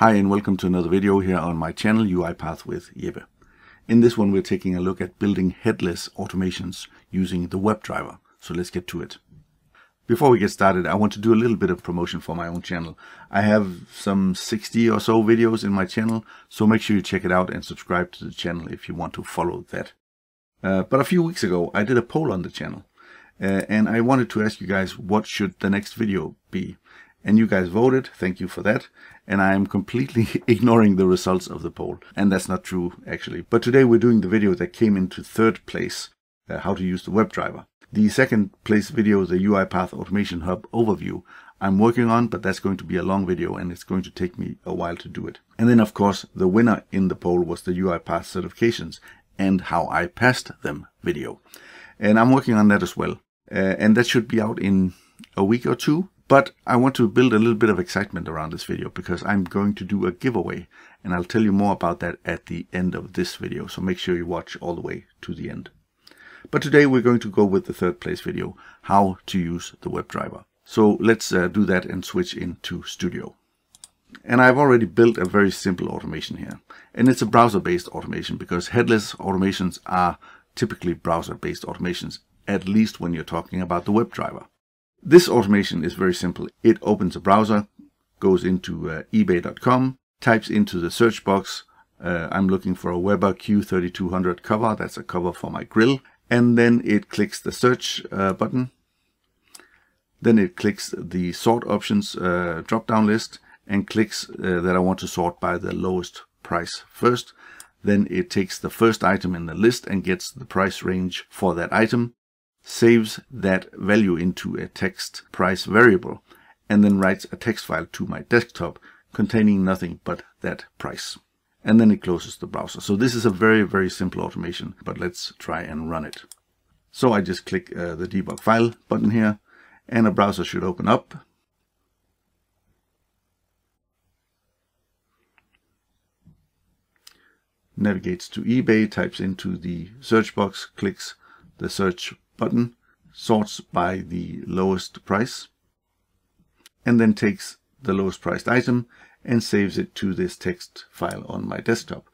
Hi and welcome to another video here on my channel UiPath with Jeppe. In this one we're taking a look at building headless automations using the WebDriver. So let's get to it. Before we get started, I want to do a little bit of promotion for my own channel. I have some 60 or so videos in my channel, so make sure you check it out and subscribe to the channel if you want to follow that. Uh, but a few weeks ago, I did a poll on the channel, uh, and I wanted to ask you guys what should the next video be and you guys voted. Thank you for that. And I am completely ignoring the results of the poll. And that's not true, actually. But today we're doing the video that came into third place, uh, how to use the WebDriver. The second place video, is the UiPath Automation Hub overview, I'm working on, but that's going to be a long video and it's going to take me a while to do it. And then, of course, the winner in the poll was the UiPath certifications and how I passed them video. And I'm working on that as well. Uh, and that should be out in a week or two. But I want to build a little bit of excitement around this video because I'm going to do a giveaway and I'll tell you more about that at the end of this video. So make sure you watch all the way to the end. But today we're going to go with the third place video, how to use the WebDriver. So let's uh, do that and switch into Studio. And I've already built a very simple automation here. And it's a browser-based automation because headless automations are typically browser-based automations, at least when you're talking about the WebDriver. This automation is very simple. It opens a browser, goes into uh, ebay.com, types into the search box, uh, I'm looking for a Weber Q3200 cover, that's a cover for my grill, and then it clicks the search uh, button. Then it clicks the sort options uh, drop-down list and clicks uh, that I want to sort by the lowest price first. Then it takes the first item in the list and gets the price range for that item saves that value into a text price variable, and then writes a text file to my desktop containing nothing but that price. And then it closes the browser. So this is a very, very simple automation, but let's try and run it. So I just click uh, the debug file button here, and a browser should open up. Navigates to eBay, types into the search box, clicks the search button sorts by the lowest price and then takes the lowest priced item and saves it to this text file on my desktop.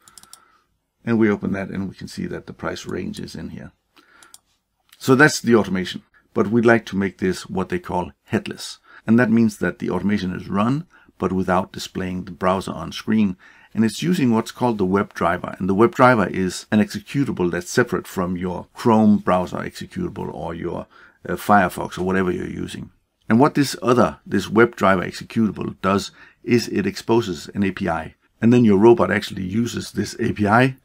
And we open that and we can see that the price range is in here. So that's the automation. But we'd like to make this what they call headless. And that means that the automation is run, but without displaying the browser on screen and it's using what's called the WebDriver. And the WebDriver is an executable that's separate from your Chrome browser executable or your uh, Firefox or whatever you're using. And what this other, this WebDriver executable does is it exposes an API. And then your robot actually uses this API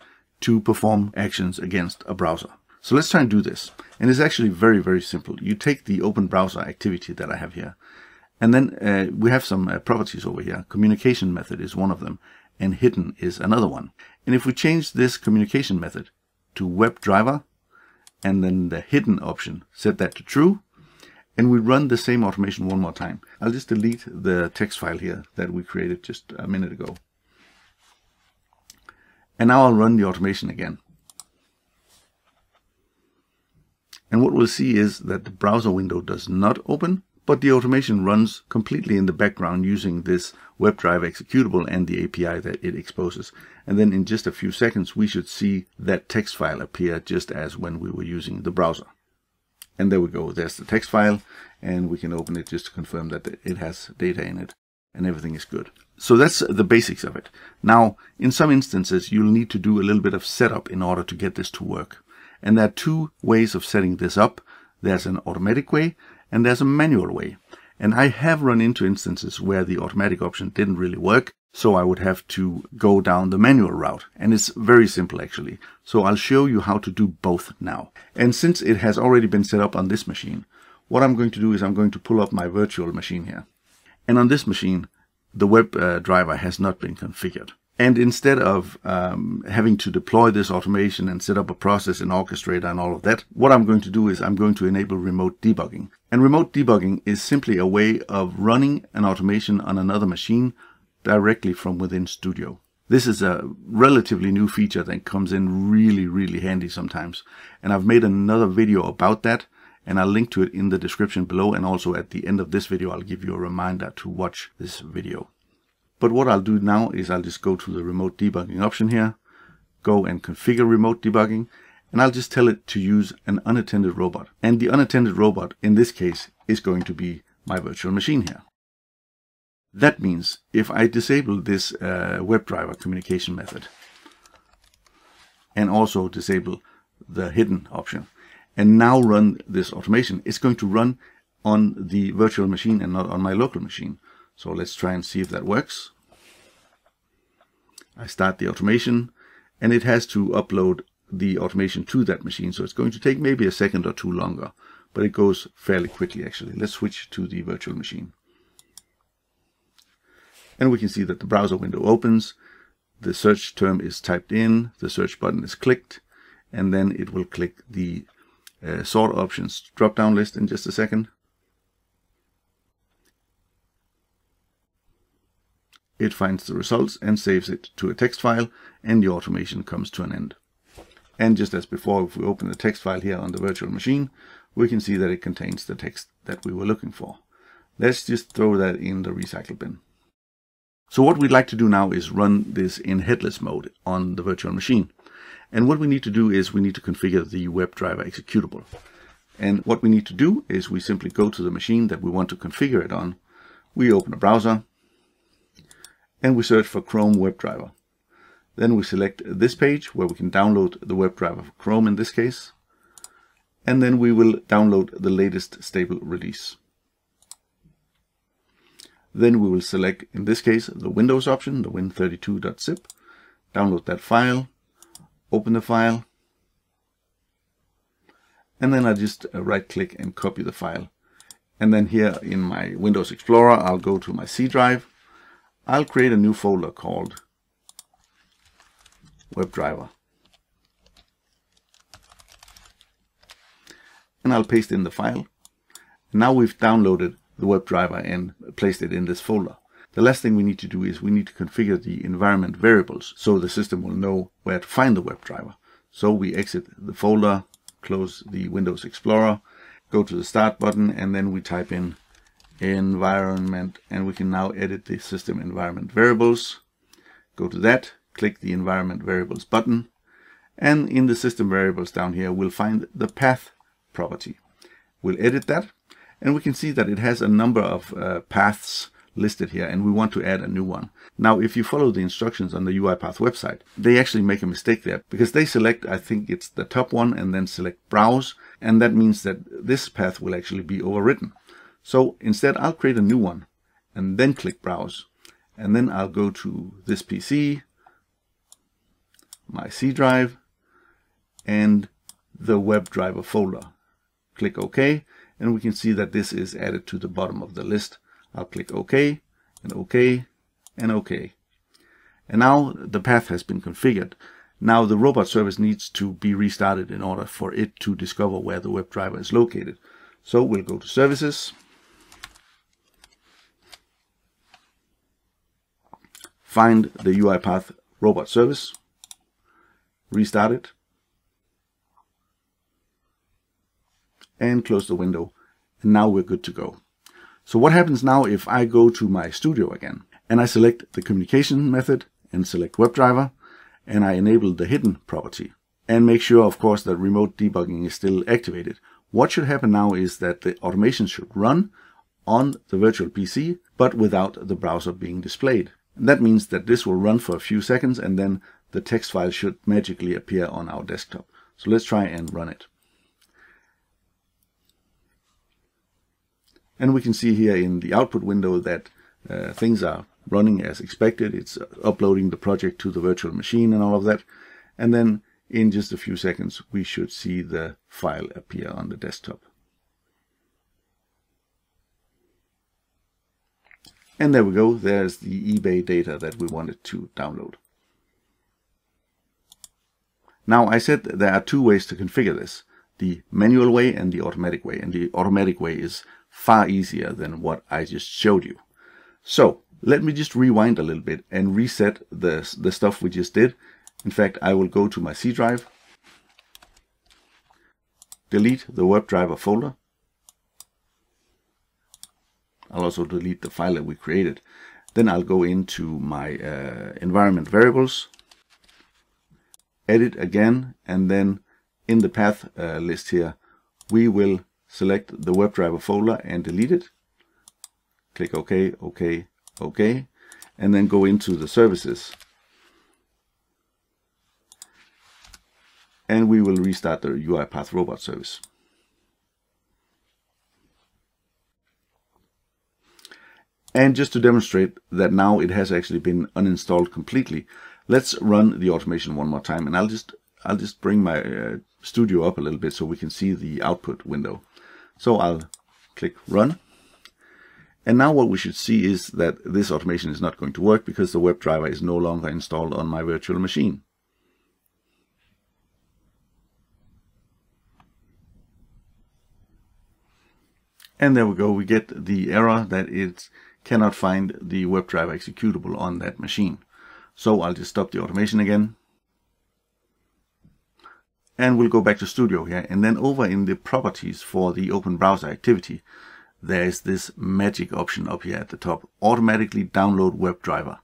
to perform actions against a browser. So let's try and do this. And it's actually very, very simple. You take the open browser activity that I have here. And then uh, we have some uh, properties over here. Communication method is one of them and hidden is another one. And if we change this communication method to WebDriver and then the hidden option, set that to true, and we run the same automation one more time. I'll just delete the text file here that we created just a minute ago. And now I'll run the automation again. And what we'll see is that the browser window does not open, but the automation runs completely in the background using this WebDriver executable and the API that it exposes. And then in just a few seconds, we should see that text file appear just as when we were using the browser. And there we go. There's the text file, and we can open it just to confirm that it has data in it and everything is good. So that's the basics of it. Now, in some instances, you'll need to do a little bit of setup in order to get this to work. And there are two ways of setting this up. There's an automatic way and there's a manual way. And I have run into instances where the automatic option didn't really work, so I would have to go down the manual route. And it's very simple actually. So I'll show you how to do both now. And since it has already been set up on this machine, what I'm going to do is I'm going to pull up my virtual machine here. And on this machine, the web uh, driver has not been configured. And instead of um, having to deploy this automation and set up a process in Orchestrator and all of that, what I'm going to do is I'm going to enable remote debugging. And remote debugging is simply a way of running an automation on another machine directly from within Studio. This is a relatively new feature that comes in really, really handy sometimes. And I've made another video about that and I'll link to it in the description below and also at the end of this video I'll give you a reminder to watch this video. But what I'll do now is I'll just go to the remote debugging option here, go and configure remote debugging, and I'll just tell it to use an unattended robot. And the unattended robot in this case is going to be my virtual machine here. That means if I disable this uh, WebDriver communication method and also disable the hidden option and now run this automation, it's going to run on the virtual machine and not on my local machine. So let's try and see if that works. I start the automation and it has to upload the automation to that machine. So it's going to take maybe a second or two longer, but it goes fairly quickly actually. Let's switch to the virtual machine. And we can see that the browser window opens, the search term is typed in, the search button is clicked, and then it will click the uh, sort options drop down list in just a second. It finds the results and saves it to a text file, and the automation comes to an end. And just as before, if we open the text file here on the virtual machine, we can see that it contains the text that we were looking for. Let's just throw that in the recycle bin. So what we'd like to do now is run this in headless mode on the virtual machine. And what we need to do is we need to configure the WebDriver executable. And what we need to do is we simply go to the machine that we want to configure it on. We open a browser and we search for Chrome WebDriver. Then we select this page where we can download the WebDriver for Chrome in this case. And then we will download the latest stable release. Then we will select, in this case, the Windows option, the win32.zip, download that file, open the file, and then I just uh, right click and copy the file. And then here in my Windows Explorer, I'll go to my C drive. I'll create a new folder called WebDriver. And I'll paste in the file. Now we've downloaded the WebDriver and placed it in this folder. The last thing we need to do is we need to configure the environment variables so the system will know where to find the WebDriver. So we exit the folder, close the Windows Explorer, go to the Start button, and then we type in environment, and we can now edit the system environment variables. Go to that, click the environment variables button, and in the system variables down here, we'll find the path property. We'll edit that, and we can see that it has a number of uh, paths listed here and we want to add a new one. Now if you follow the instructions on the UiPath website, they actually make a mistake there because they select, I think it's the top one and then select browse and that means that this path will actually be overwritten. So instead I'll create a new one and then click browse and then I'll go to this PC, my C drive and the WebDriver folder. Click OK and we can see that this is added to the bottom of the list I'll click OK and OK and OK. And now the path has been configured. Now the robot service needs to be restarted in order for it to discover where the WebDriver is located. So we'll go to Services, find the UiPath robot service, restart it, and close the window. And now we're good to go. So what happens now if I go to my studio again and I select the communication method and select WebDriver and I enable the hidden property and make sure, of course, that remote debugging is still activated. What should happen now is that the automation should run on the virtual PC, but without the browser being displayed. And that means that this will run for a few seconds and then the text file should magically appear on our desktop. So let's try and run it. And we can see here in the output window that uh, things are running as expected. It's uh, uploading the project to the virtual machine and all of that. And then in just a few seconds, we should see the file appear on the desktop. And there we go. There's the eBay data that we wanted to download. Now I said there are two ways to configure this, the manual way and the automatic way. And the automatic way is far easier than what I just showed you. So let me just rewind a little bit and reset the, the stuff we just did. In fact, I will go to my C drive, delete the WebDriver folder. I'll also delete the file that we created. Then I'll go into my uh, environment variables, edit again, and then in the path uh, list here, we will select the WebDriver folder and delete it. Click OK, OK, OK, and then go into the services. And we will restart the UiPath robot service. And just to demonstrate that now it has actually been uninstalled completely, let's run the automation one more time. And I'll just I'll just bring my uh, studio up a little bit so we can see the output window. So I'll click run. And now what we should see is that this automation is not going to work because the WebDriver is no longer installed on my virtual machine. And there we go, we get the error that it's cannot find the WebDriver executable on that machine. So I'll just stop the automation again. And we'll go back to Studio here. And then over in the properties for the open browser activity, there is this magic option up here at the top, automatically download WebDriver.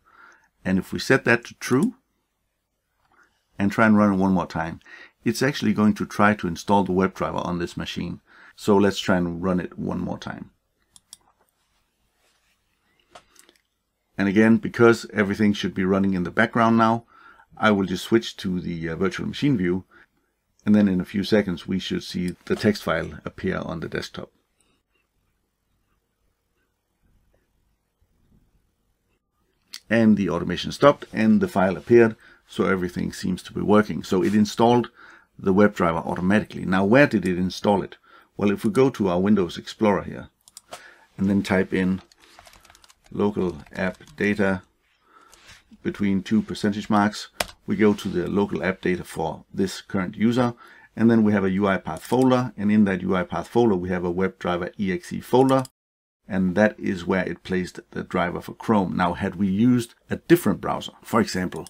And if we set that to true and try and run it one more time, it's actually going to try to install the WebDriver on this machine. So let's try and run it one more time. And again, because everything should be running in the background now, I will just switch to the uh, virtual machine view. And then in a few seconds, we should see the text file appear on the desktop. And the automation stopped and the file appeared. So everything seems to be working. So it installed the WebDriver automatically. Now, where did it install it? Well, if we go to our Windows Explorer here and then type in local app data between two percentage marks. We go to the local app data for this current user, and then we have a UiPath folder, and in that UiPath folder we have a WebDriver exe folder, and that is where it placed the driver for Chrome. Now, had we used a different browser, for example,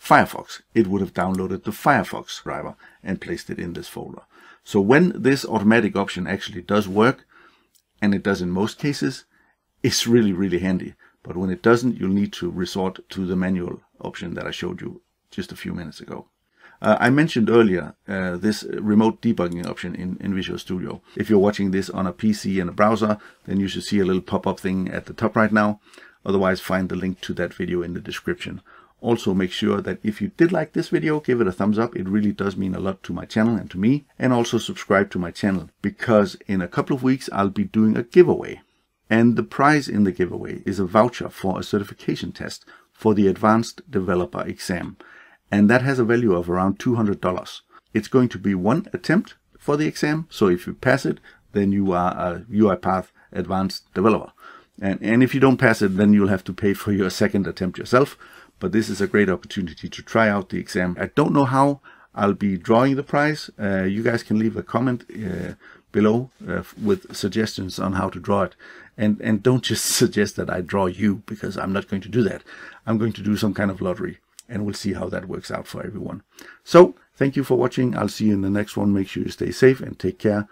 Firefox, it would have downloaded the Firefox driver and placed it in this folder. So when this automatic option actually does work, and it does in most cases, is really, really handy. But when it doesn't, you'll need to resort to the manual option that I showed you just a few minutes ago. Uh, I mentioned earlier uh, this remote debugging option in, in Visual Studio. If you're watching this on a PC and a browser, then you should see a little pop-up thing at the top right now. Otherwise, find the link to that video in the description. Also, make sure that if you did like this video, give it a thumbs up. It really does mean a lot to my channel and to me. And also subscribe to my channel because in a couple of weeks, I'll be doing a giveaway. And the prize in the giveaway is a voucher for a certification test for the Advanced Developer exam. And that has a value of around $200. It's going to be one attempt for the exam. So if you pass it, then you are a UiPath Advanced Developer. And, and if you don't pass it, then you'll have to pay for your second attempt yourself. But this is a great opportunity to try out the exam. I don't know how I'll be drawing the prize. Uh, you guys can leave a comment uh, below uh, with suggestions on how to draw it. And, and don't just suggest that I draw you because I'm not going to do that. I'm going to do some kind of lottery and we'll see how that works out for everyone. So thank you for watching. I'll see you in the next one. Make sure you stay safe and take care.